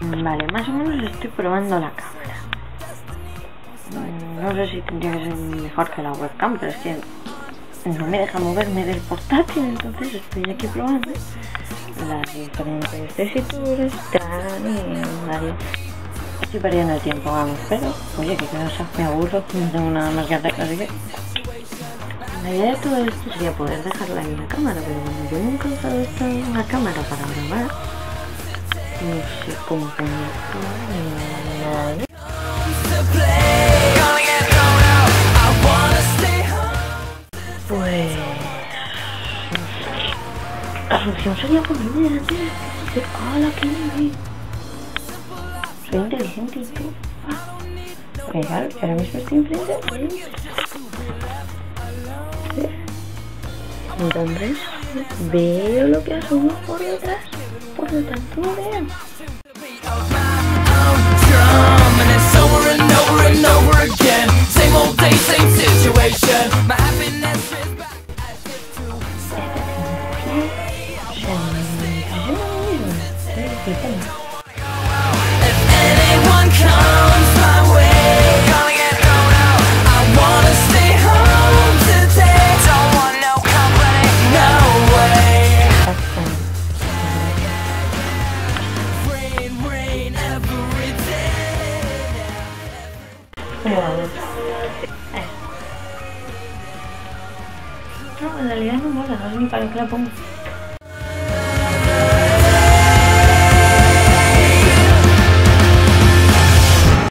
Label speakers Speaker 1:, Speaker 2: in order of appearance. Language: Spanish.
Speaker 1: Vale, más o menos estoy probando la cámara. Mm, No sé si tendría que ser mejor que la webcam, pero es que no me deja moverme del portátil, entonces estoy aquí probando las diferentes tesituras, y. Estoy perdiendo el tiempo, vamos, pero oye, que no me aburro, no tengo nada más que hacer, así que la idea de todo esto sería poder dejarla en la cámara, pero como yo nunca he usado esta una cámara para grabar, no sé cómo de Pues... La solución sería poner antes decir, hola, ¿qué hay? Soy inteligente y tú. Ah. Claro, ahora mismo estoy enfrente de. Entonces, veo lo que asumo por detrás. Por lo tanto, lo veo.
Speaker 2: drum and
Speaker 1: Eh. No, en realidad no mola, no sé ni para qué la pongo.